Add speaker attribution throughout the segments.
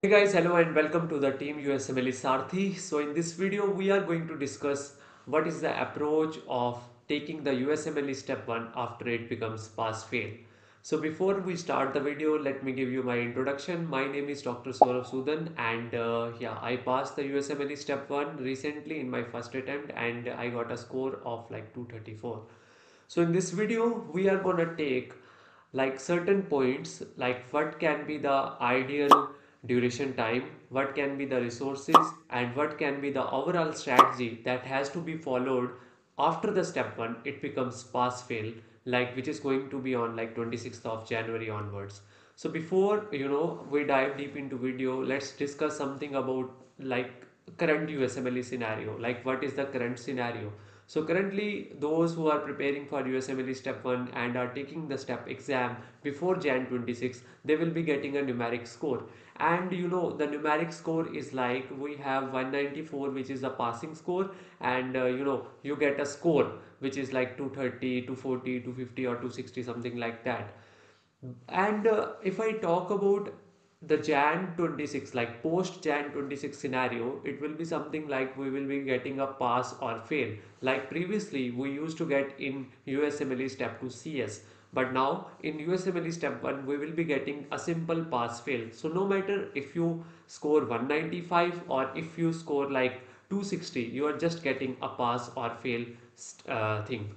Speaker 1: Hey guys, hello and welcome to the team USMLE Sarthi. So in this video, we are going to discuss what is the approach of taking the USMLE step 1 after it becomes pass fail. So before we start the video, let me give you my introduction. My name is Dr. Saurav Sudan and uh, yeah, I passed the USMLE step 1 recently in my first attempt and I got a score of like 234. So in this video, we are gonna take like certain points like what can be the ideal duration time, what can be the resources and what can be the overall strategy that has to be followed after the step 1 it becomes pass fail like which is going to be on like 26th of January onwards. So before you know we dive deep into video let's discuss something about like current USMLE scenario like what is the current scenario so currently those who are preparing for USMLE step 1 and are taking the step exam before Jan 26 they will be getting a numeric score and you know the numeric score is like we have 194 which is the passing score. And uh, you know you get a score which is like 230 240 250 or 260 something like that. And uh, if i talk about the jan 26 like post jan 26 scenario it will be something like we will be getting a pass or fail. Like previously we used to get in usmle step 2 cs but now in USMLE step 1 we will be getting a simple pass fail. So no matter if you score 195 or if you score like 260 you are just getting a pass or fail uh, thing.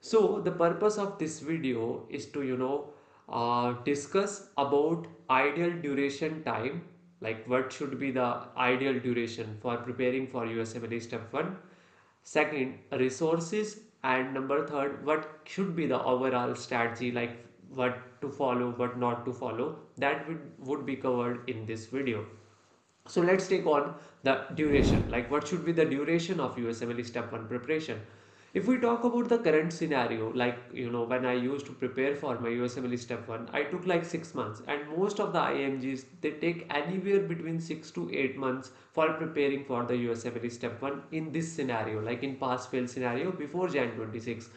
Speaker 1: So the purpose of this video is to you know uh, discuss about ideal duration time like what should be the ideal duration for preparing for USMLE step 1 second resources and number third what should be the overall strategy like what to follow what not to follow that would, would be covered in this video. So let's take on the duration. Like what should be the duration of usmle step 1 preparation if we talk about the current scenario like you know when i used to prepare for my usmle step 1 i took like 6 months. And most of the imgs they take anywhere between 6 to 8 months for preparing for the usmle step 1 in this scenario like in pass fail scenario before jan 26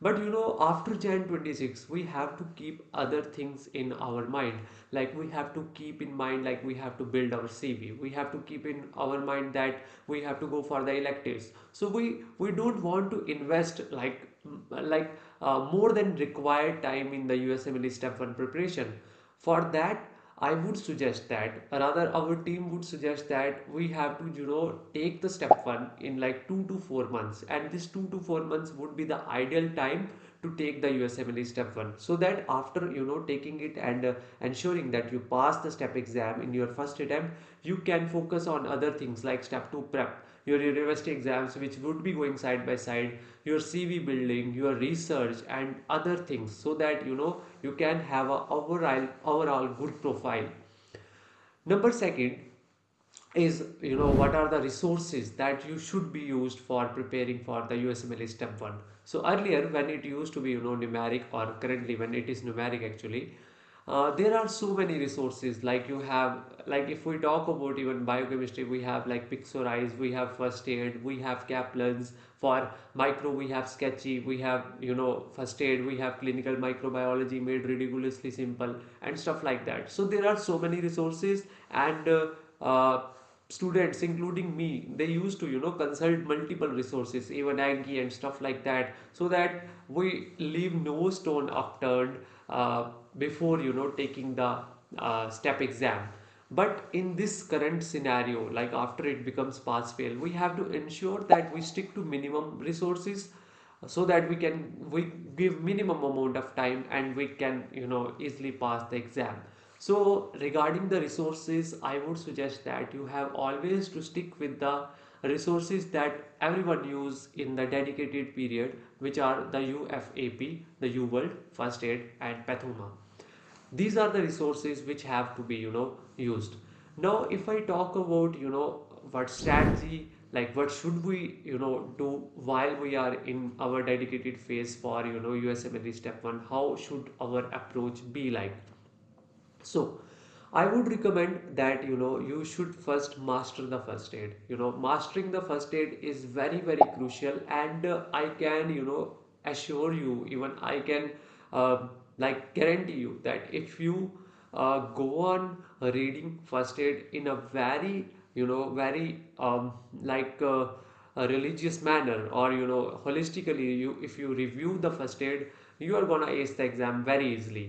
Speaker 1: but you know after jan 26 we have to keep other things in our mind. Like we have to keep in mind like we have to build our cv we have to keep in our mind that we have to go for the electives. So we we don't want to invest like like uh, more than required time in the usmle step 1 preparation. For that I would suggest that, rather, our team would suggest that we have to, you know, take the step one in like two to four months, and this two to four months would be the ideal time to take the USMLE step one, so that after you know taking it and uh, ensuring that you pass the step exam in your first attempt, you can focus on other things like step two prep your university exams which would be going side by side your cv building your research and other things so that you know you can have a overall overall good profile. Number second is you know what are the resources that you should be used for preparing for the usmle step 1 so earlier when it used to be you know numeric or currently when it is numeric actually uh, there are so many resources like you have like if we talk about even biochemistry we have like pixorize we have first aid we have kaplan's. For micro we have sketchy we have you know first aid we have clinical microbiology made ridiculously simple and stuff like that. So there are so many resources and uh, uh, students including me they used to you know consult multiple resources even anki and stuff like that so that we leave no stone unturned uh, before you know taking the uh, step exam. But in this current scenario like after it becomes pass fail we have to ensure that we stick to minimum resources so that we can we give minimum amount of time and we can you know easily pass the exam so regarding the resources i would suggest that you have always to stick with the resources that everyone use in the dedicated period which are the UFAP, the UWorld, First Aid and Pathoma. These are the resources which have to be you know used. Now if i talk about you know what strategy like what should we you know do while we are in our dedicated phase for you know usmle step 1 how should our approach be like so i would recommend that you know you should first master the first aid. You know mastering the first aid is very very crucial and uh, i can you know assure you even i can uh, like guarantee you that if you uh, go on reading first aid in a very you know very um, like uh, a religious manner or you know holistically you if you review the first aid you are gonna ace the exam very easily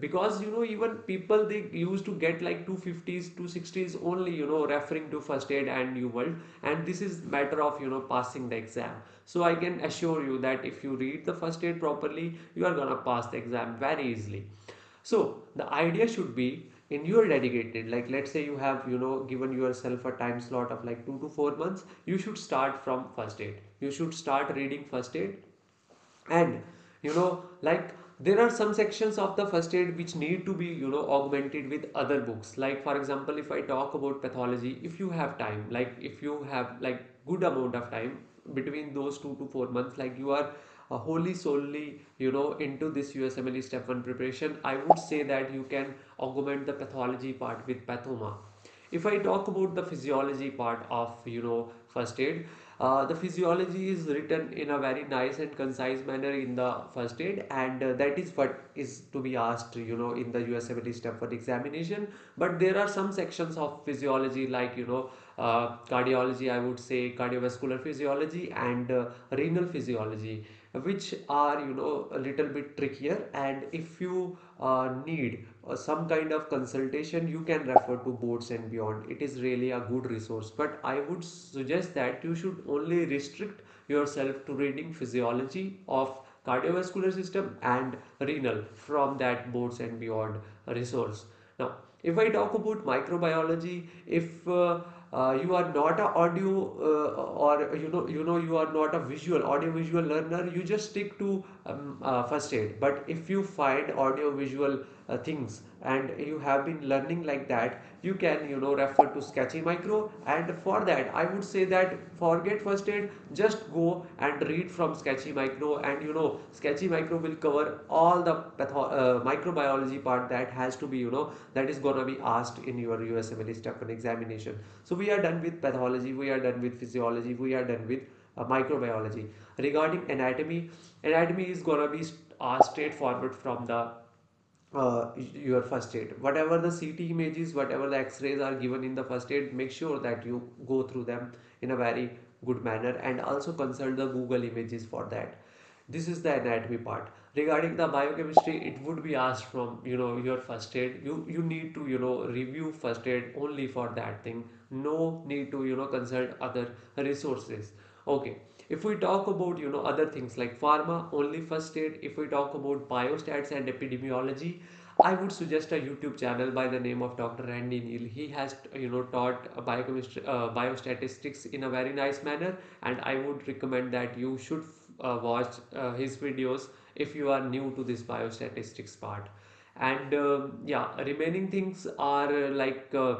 Speaker 1: because you know even people they used to get like 250s 260s only you know referring to first aid and UWorld. And this is matter of you know passing the exam. So i can assure you that if you read the first aid properly you are gonna pass the exam very easily. So the idea should be in your dedicated like let's say you have you know given yourself a time slot of like 2 to 4 months you should start from first aid. You should start reading first aid. And you know like there are some sections of the first aid which need to be you know augmented with other books. Like for example if i talk about pathology if you have time like if you have like good amount of time between those two to four months like you are uh, wholly solely you know into this USMLE step 1 preparation I would say that you can augment the pathology part with pathoma. If I talk about the physiology part of you know first aid uh, the physiology is written in a very nice and concise manner in the first aid and uh, that is what is to be asked you know in the USMLE step 1 examination. But there are some sections of physiology like you know uh, cardiology I would say cardiovascular physiology and uh, renal physiology which are you know a little bit trickier. And if you uh, need uh, some kind of consultation you can refer to boards and beyond. It is really a good resource. But i would suggest that you should only restrict yourself to reading physiology of cardiovascular system and renal from that boards and beyond resource. Now if i talk about microbiology if uh, uh, you are not a audio uh, or you know you know you are not a visual audio visual learner you just stick to um, uh, first aid. But if you find audio visual uh, things and you have been learning like that you can you know refer to sketchy micro. And for that i would say that forget first aid just go and read from sketchy micro. And you know sketchy micro will cover all the uh, microbiology part that has to be you know that is gonna be asked in your USMLE step 1 examination. So we are done with pathology we are done with physiology we are done with uh, microbiology. Regarding anatomy anatomy is gonna be uh, straightforward from the uh, your first aid. Whatever the ct images whatever the x-rays are given in the first aid make sure that you go through them in a very good manner and also consult the google images for that. This is the anatomy part. Regarding the biochemistry it would be asked from you know your first aid. You you need to you know review first aid only for that thing. No need to you know consult other resources. Okay if we talk about you know other things like pharma only first aid if we talk about biostats and epidemiology I would suggest a YouTube channel by the name of Dr. Randy Neil. He has, you know, taught biochemistry, uh, biostatistics in a very nice manner, and I would recommend that you should uh, watch uh, his videos if you are new to this biostatistics part. And um, yeah, remaining things are like uh,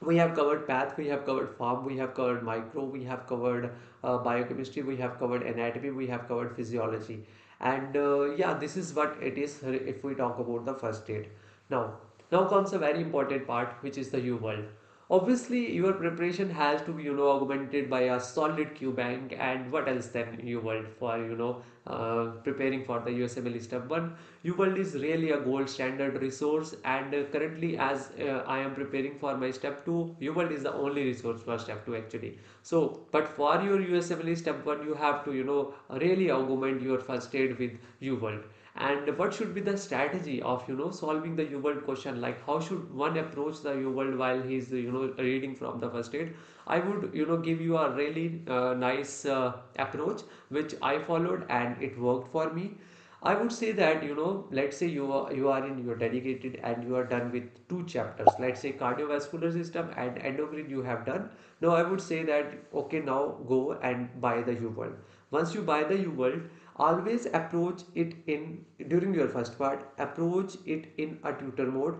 Speaker 1: we have covered path we have covered pharm we have covered micro we have covered uh, biochemistry we have covered anatomy we have covered physiology. And uh, yeah this is what it is if we talk about the first aid. Now now comes a very important part which is the u world obviously your preparation has to be you know augmented by a solid q bank and what else then UWorld for you know uh, preparing for the usmle step 1 uworld is really a gold standard resource and uh, currently as uh, i am preparing for my step 2 uworld is the only resource for step 2 actually. So but for your usmle step 1 you have to you know really augment your first aid with uworld and what should be the strategy of you know solving the U world question? Like how should one approach the U world while he's you know reading from the first aid? I would you know give you a really uh, nice uh, approach which I followed and it worked for me. I would say that you know let's say you are you are in your dedicated and you are done with two chapters. Let's say cardiovascular system and endocrine you have done. Now I would say that okay now go and buy the U world. Once you buy the U world always approach it in during your first part approach it in a tutor mode.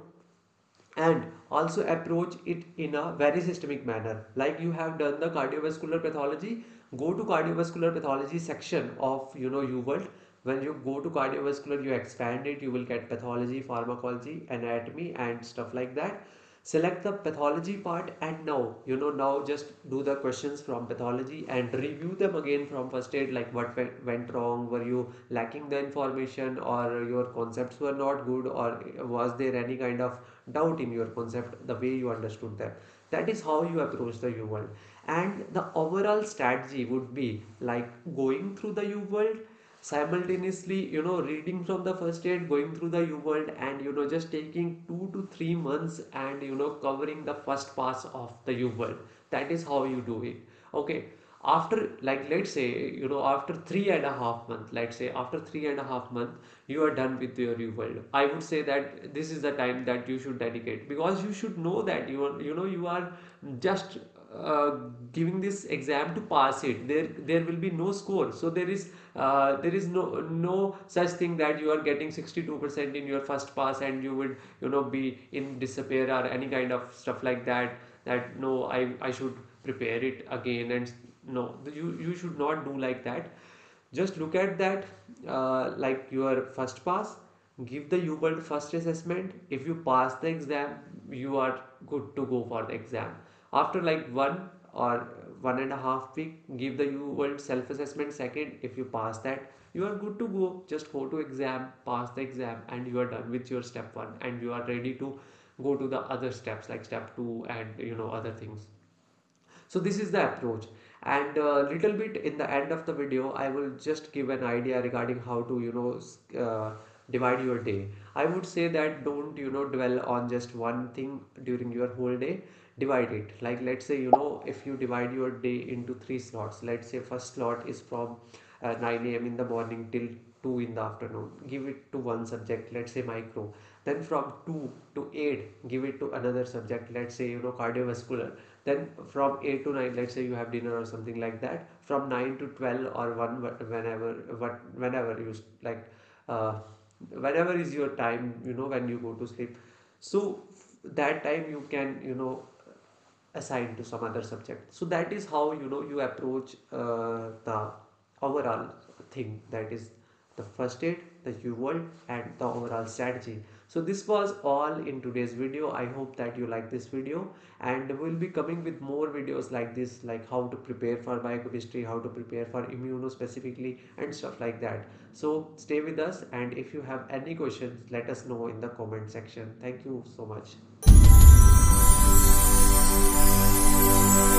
Speaker 1: And also approach it in a very systemic manner. Like you have done the cardiovascular pathology go to cardiovascular pathology section of you know uworld when you go to cardiovascular you expand it. You will get pathology pharmacology anatomy and stuff like that select the pathology part and now you know now just do the questions from pathology and review them again from first aid like what went wrong were you lacking the information or your concepts were not good or was there any kind of doubt in your concept the way you understood them. That is how you approach the u world. And the overall strategy would be like going through the u world simultaneously you know reading from the first aid going through the u world and you know just taking two to three months and you know covering the first pass of the u world. That is how you do it. Okay. After like let's say you know after three and a half month let's say after three and a half month you are done with your u world. I would say that this is the time that you should dedicate because you should know that you are you know you are just uh, giving this exam to pass it there there will be no score. So there is uh, there is no no such thing that you are getting 62% in your first pass and you would you know be in disappear or any kind of stuff like that that no i i should prepare it again and no you you should not do like that. Just look at that uh, like your first pass give the u world first assessment. If you pass the exam you are good to go for the exam after like one or one and a half week give the u world self assessment second. If you pass that you are good to go. Just go to exam pass the exam and you are done with your step one and you are ready to go to the other steps like step two and you know other things. So this is the approach. And a little bit in the end of the video i will just give an idea regarding how to you know uh, divide your day. I would say that don't you know dwell on just one thing during your whole day divide it. Like let's say you know if you divide your day into three slots let's say first slot is from uh, 9 a.m in the morning till 2 in the afternoon give it to one subject let's say micro. Then from 2 to 8 give it to another subject let's say you know cardiovascular. Then from 8 to 9 let's say you have dinner or something like that. From 9 to 12 or 1 whenever what whenever you like uh, whenever is your time you know when you go to sleep. So that time you can you know assigned to some other subject. So that is how you know you approach uh, the overall thing. That is the first aid the u world and the overall strategy. So this was all in today's video. I hope that you like this video. And we'll be coming with more videos like this like how to prepare for biochemistry how to prepare for immuno specifically and stuff like that. So stay with us. And if you have any questions let us know in the comment section. Thank you so much You.